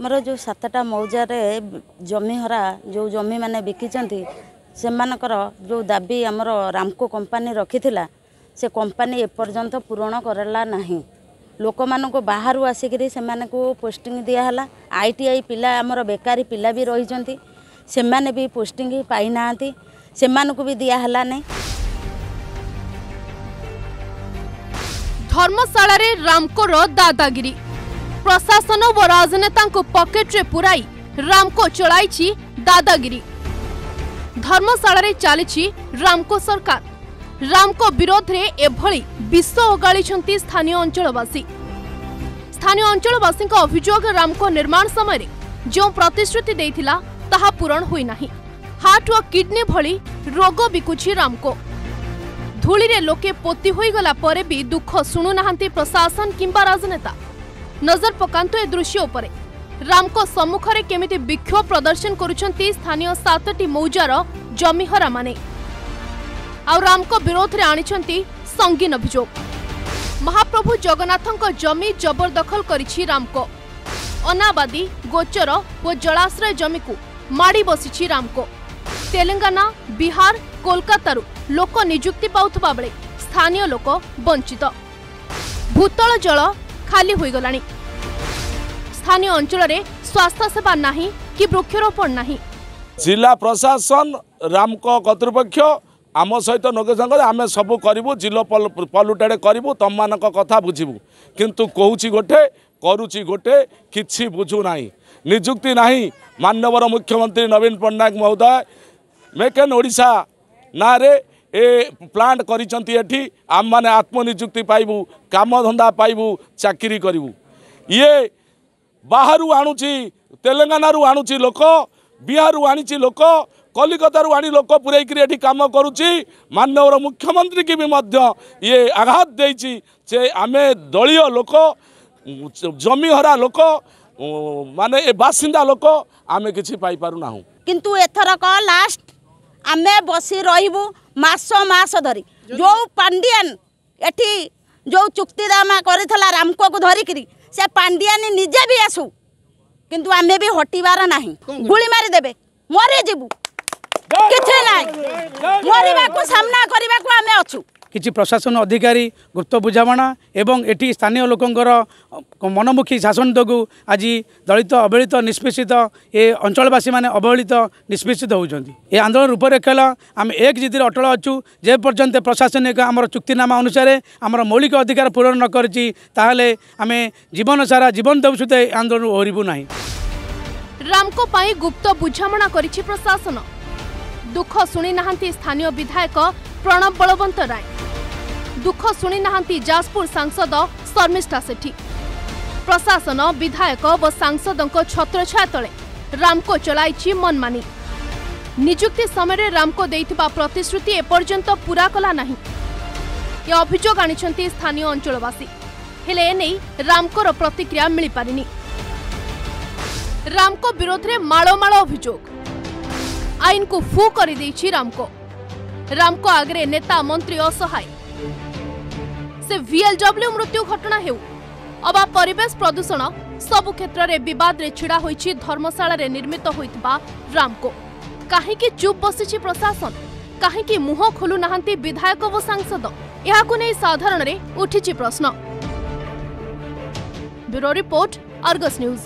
ଆମର ଯେଉଁ ସାତଟା ମୌଜାରେ ଜମିହରା ଯେଉଁ ଜମିମାନେ ବିକିଛନ୍ତି ସେମାନଙ୍କର ଯେଉଁ ଦାବି ଆମର ରାମକୋ କମ୍ପାନୀ ରଖିଥିଲା ସେ କମ୍ପାନୀ ଏପର୍ଯ୍ୟନ୍ତ ପୂରଣ କରାଲା ନାହିଁ ଲୋକମାନଙ୍କୁ ବାହାରୁ ଆସିକିରି ସେମାନଙ୍କୁ ପୋଷ୍ଟିଂ ଦିଆହେଲା ଆଇ ଟି ଆଇ ପିଲା ଆମର ବେକାରୀ ପିଲା ବି ରହିଛନ୍ତି ସେମାନେ ବି ପୋଷ୍ଟିଂ ପାଇନାହାନ୍ତି ସେମାନଙ୍କୁ ବି ଦିଆହେଲା ନାହିଁ ଧର୍ମଶାଳାରେ ରାମକୋର ଦାଦାଗିରି प्रशासन व राजनेता पकेट्रे पुराई रामको चल दादागिरी धर्मशाला चली रामको सरकार रामको विरोध में एभली विश्व ओगाड़ी स्थानीय अंचलवासी स्थानीय अंचलवासी अभोग रामको निर्माण समय जो प्रतिश्रुति पूरण होना हार्ट ହୋଇନାହିଁ किडनी भली रोग ଭଳି रामको ବିକୁଛି लोके ଧୂଳିରେ ଲୋକେ दुख शुणुना प्रशासन किंवा राजनेता ନଜର ପକାନ୍ତୁ ଏ ଦୃଶ୍ୟ ଉପରେ ରାମଙ୍କ ସମ୍ମୁଖରେ କେମିତି ବିକ୍ଷୋଭ ପ୍ରଦର୍ଶନ କରୁଛନ୍ତି ସ୍ଥାନୀୟ ସାତଟି ମୌଜାର ଜମିହରାମାନେ ଆଉ ରାମଙ୍କ ବିରୋଧରେ ଆଣିଛନ୍ତି ସଙ୍ଗୀନ ଅଭିଯୋଗ ମହାପ୍ରଭୁ ଜଗନ୍ନାଥଙ୍କ ଜମି ଜବରଦଖଲ କରିଛି ରାମକ ଅନାବାଦୀ ଗୋଚର ଓ ଜଳାଶ୍ରୟ ଜମିକୁ ମାଡ଼ି ବସିଛି ରାମକ ତେଲେଙ୍ଗାନା ବିହାର କୋଲକାତାରୁ ଲୋକ ନିଯୁକ୍ତି ପାଉଥିବା ବେଳେ ସ୍ଥାନୀୟ ଲୋକ ବଞ୍ଚିତ ଭୂତଳ ଜଳ ଖାଲି ହୋଇଗଲାଣି ସ୍ଥାନୀୟ ଅଞ୍ଚଳରେ ସ୍ୱାସ୍ଥ୍ୟସେବା ନାହିଁ କି ବୃକ୍ଷରୋପଣ ନାହିଁ ଜିଲ୍ଲା ପ୍ରଶାସନ ରାମକ କର୍ତ୍ତୃପକ୍ଷ ଆମ ସହିତ ନଗେଶଙ୍କର ଆମେ ସବୁ କରିବୁ ଜିଲୋ ପଲ୍ୟୁଟେଡ଼୍ କରିବୁ ତମମାନଙ୍କ କଥା ବୁଝିବୁ କିନ୍ତୁ କହୁଛି ଗୋଟେ କରୁଛି ଗୋଟେ କିଛି ବୁଝୁନାହିଁ ନିଯୁକ୍ତି ନାହିଁ ମାନ୍ୟବର ମୁଖ୍ୟମନ୍ତ୍ରୀ ନବୀନ ପଟ୍ଟନାୟକ ମହୋଦୟ ମେକ୍ ଇନ୍ ଓଡ଼ିଶା ନାଁରେ ଏ ପ୍ଲାଣ୍ଟ କରିଛନ୍ତି ଏଠି ଆମମାନେ ଆତ୍ମନିଯୁକ୍ତି ପାଇବୁ କାମଧନ୍ଦା ପାଇବୁ ଚାକିରି କରିବୁ ଇଏ ବାହାରୁ ଆଣୁଛି ତେଲେଙ୍ଗାନାରୁ ଆଣୁଛି ଲୋକ ବିହାରରୁ ଆଣିଛି ଲୋକ କଲିକତାରୁ ଆଣି ଲୋକ ପୁରେଇକିରି ଏଠି କାମ କରୁଛି ମାନ୍ୟବର ମୁଖ୍ୟମନ୍ତ୍ରୀକି ବି ମଧ୍ୟ ଇଏ ଆଘାତ ଦେଇଛି ଯେ ଆମେ ଦଳୀୟ ଲୋକ ଜମିହରା ଲୋକ ମାନେ ଏ ବାସିନ୍ଦା ଲୋକ ଆମେ କିଛି ପାଇପାରୁନାହୁଁ କିନ୍ତୁ ଏଥରକ ଲାଷ୍ଟ ଆମେ ବସି ରହିବୁ ମାସ ମାସ ଧରି ଯେଉଁ ପାଣ୍ଡିଆନ ଏଠି ଯେଉଁ ଚୁକ୍ତିଦାମା କରିଥିଲା ରାମକୋକୁ ଧରିକିରି ସେ ପାଣ୍ଡିଆନି ନିଜେ ବି ଆସୁ କିନ୍ତୁ ଆମେ ବି ହଟିବାର ନାହିଁ ଗୁଳି ମାରିଦେବେ ମରିଯିବୁ କିଛି ନାହିଁ ମରିବାକୁ ସାମ୍ନା କରିବାକୁ ଆମେ ଅଛୁ কিছু প্রশাসন অধিকারী গুপ্ত বুঝামণা এবং এটি স্থানীয় লোকঙ্কর মনোমুখী শাসন যোগু আজি দলিত অবহেলিত নিষ্পেষিত এ অঞ্চলবাসী মানে অবহেলিত নিষ্পেষিত হচ্ছেন এ আন্দোলন রূপরেখ হল আমি এক জিদির অটল অছু যে পর্যন্ত প্রশাসনিক আমার চুক্তিনামা অনুসারে আমার মৌলিক অধিকার পূরণ ন করেছি তাহলে আমি জীবন সারা জীবন দেবু সুদ্ধা এই আন্দোলন ওহরিবু না ରାମଙ୍କ ପାଇଁ ଗୁପ୍ତ ବୁଝାମଣା କରିଛି ପ୍ରଶାସନ ଦୁଃଖ ଶୁଣି ନାହାନ୍ତି ସ୍ଥାନୀୟ ବିଧାୟକ ପ୍ରଣବ ବଳବନ୍ତ ରାୟ ଦୁଃଖ ଶୁଣିନାହାନ୍ତି ଯାଜପୁର ସାଂସଦ ଶର୍ମିଷ୍ଠା ସେଠୀ ପ୍ରଶାସନ ବିଧାୟକ ଓ ସାଂସଦଙ୍କ ଛତ୍ରଛାୟା ତଳେ ରାମକୋ ଚଳାଇଛି ମନମାନି ନିଯୁକ୍ତି ସମୟରେ ରାମକୋ ଦେଇଥିବା ପ୍ରତିଶ୍ରୁତି ଏପର୍ଯ୍ୟନ୍ତ ପୂରା କଲା ନାହିଁ ଏ ଅଭିଯୋଗ ଆଣିଛନ୍ତି ସ୍ଥାନୀୟ ଅଞ୍ଚଳବାସୀ ହେଲେ ଏନେଇ ରାମକୋର ପ୍ରତିକ୍ରିୟା ମିଳିପାରିନି ରାମକୋ ବିରୋଧରେ ମାଳମାଳ ଅଭିଯୋଗ ଆଇନକୁ ଫୁ କରିଦେଇଛି ରାମକୋ ରାମକୋ ଆଗରେ ନେତା ମନ୍ତ୍ରୀ ଅସହାୟ ସେ ଭିଏଲ୍ଡବ୍ଲ୍ୟୁ ମୃତ୍ୟୁ ଘଟଣା ହେଉ ଅବା ପରିବେଶ ପ୍ରଦୂଷଣ ସବୁ କ୍ଷେତ୍ରରେ ବିବାଦରେ ଛିଡ଼ା ହୋଇଛି ଧର୍ମଶାଳାରେ ନିର୍ମିତ ହୋଇଥିବା ରାମକୋ କାହିଁକି ଚୁପ୍ ବସିଛି ପ୍ରଶାସନ କାହିଁକି ମୁହଁ ଖୋଲୁ ନାହାନ୍ତି ବିଧାୟକ ଓ ସାଂସଦ ଏହାକୁ ନେଇ ସାଧାରଣରେ ଉଠିଛି ପ୍ରଶ୍ନ ବ୍ୟୁରୋ ରିପୋର୍ଟ ଅର୍ଗସ୍ ନ୍ୟୁଜ୍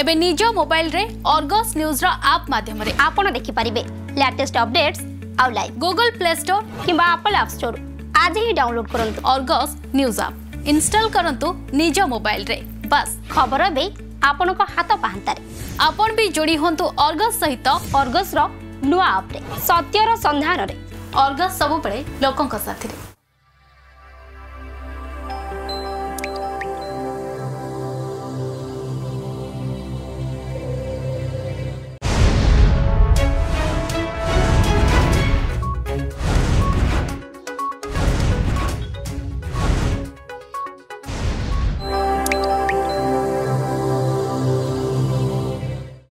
ଏବେ ନିଜ ମୋବାଇଲରେ ଅର୍ଗସ୍ ନ୍ୟୁଜ୍ର ଆପ୍ ମାଧ୍ୟମରେ ଆପଣ ଦେଖିପାରିବେ ଲେଟେଷ୍ଟ ଅପଡେଟ୍ସ ଆଉ ଲାଇଭ୍ ଗୁଗଲ ପ୍ଲେ ଷ୍ଟୋର କିମ୍ବା ଆପଲ୍ ଆପ୍ ଷ୍ଟୋର ଆଜି ହିଁ ଡାଉନଲୋଡ୍ କରନ୍ତୁ ଅର୍ଗସ୍ ନ୍ୟୁଜ୍ ଆପ୍ ଇନଷ୍ଟଲ୍ କରନ୍ତୁ ନିଜ ମୋବାଇଲରେ ବାସ୍ ଖବର ଏବେ ଆପଣଙ୍କ ହାତ ପାହାନ୍ତାରେ ଆପଣ ବି ଯୋଡ଼ି ହୁଅନ୍ତୁ ଅର୍ଗସ୍ ସହିତ ଅର୍ଗସ୍ର ନୂଆ ଆପ୍ରେ ସତ୍ୟର ସନ୍ଧାନରେ ଅର୍ଗସ୍ ସବୁବେଳେ ଲୋକଙ୍କ ସାଥିରେ